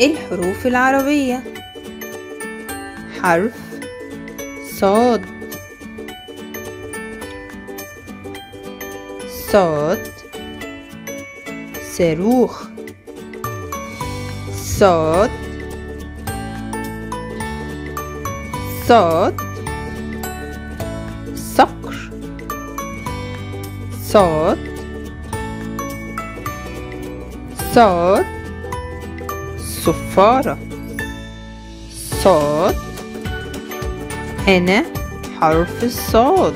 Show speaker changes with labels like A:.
A: الحروف العربية. حرف صاد. صاد. صاروخ. صاد. صاد. صقر. صاد. صاد. صفارة صاد هنا حرف الصاد